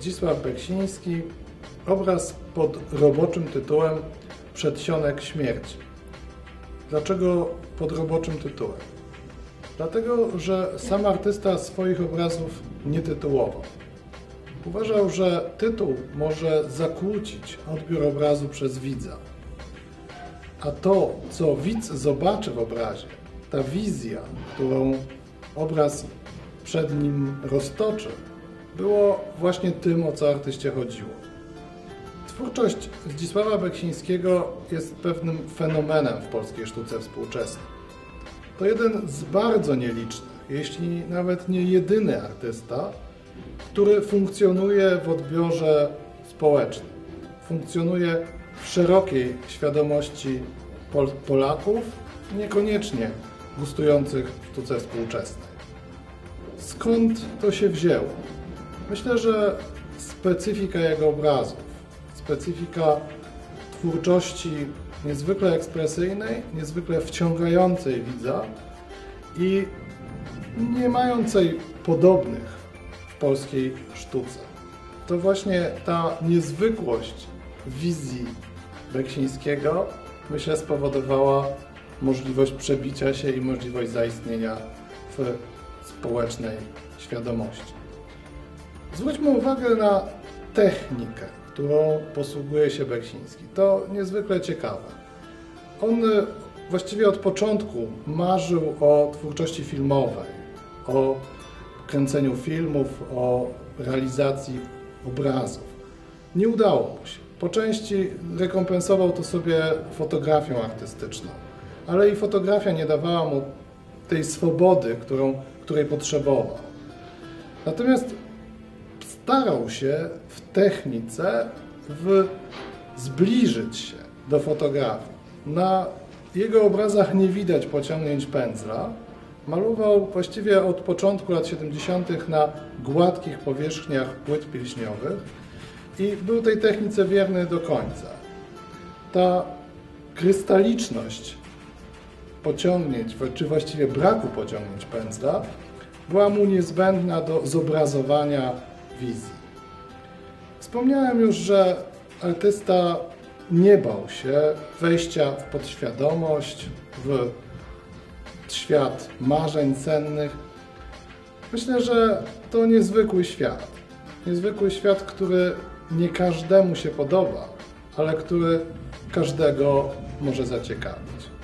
Zdzisław Beksiński, obraz pod roboczym tytułem Przedsionek śmierci. Dlaczego pod roboczym tytułem? Dlatego, że sam artysta swoich obrazów nie tytułował. Uważał, że tytuł może zakłócić odbiór obrazu przez widza. A to, co widz zobaczy w obrazie, ta wizja, którą obraz przed nim roztoczy, było właśnie tym, o co artyście chodziło. Twórczość Zdzisława Beksińskiego jest pewnym fenomenem w polskiej sztuce współczesnej. To jeden z bardzo nielicznych, jeśli nawet nie jedyny artysta, który funkcjonuje w odbiorze społecznym. Funkcjonuje w szerokiej świadomości Pol Polaków, niekoniecznie gustujących w sztuce współczesnej. Skąd to się wzięło? Myślę, że specyfika jego obrazów, specyfika twórczości niezwykle ekspresyjnej, niezwykle wciągającej widza i nie mającej podobnych w polskiej sztuce. To właśnie ta niezwykłość wizji Beksińskiego, myślę, spowodowała możliwość przebicia się i możliwość zaistnienia w społecznej świadomości. Zwróćmy uwagę na technikę, którą posługuje się Beksiński. To niezwykle ciekawe. On właściwie od początku marzył o twórczości filmowej, o kręceniu filmów, o realizacji obrazów. Nie udało mu się. Po części rekompensował to sobie fotografią artystyczną, ale i fotografia nie dawała mu tej swobody, którą, której potrzebował. Natomiast starał się w technice w zbliżyć się do fotografii. Na jego obrazach nie widać pociągnięć pędzla. Malował właściwie od początku lat 70. na gładkich powierzchniach płyt pilśniowych i był tej technice wierny do końca. Ta krystaliczność pociągnięć, czy właściwie braku pociągnięć pędzla, była mu niezbędna do zobrazowania wizji. Wspomniałem już, że artysta nie bał się wejścia w podświadomość, w świat marzeń cennych. Myślę, że to niezwykły świat. Niezwykły świat, który nie każdemu się podoba, ale który każdego może zaciekawić.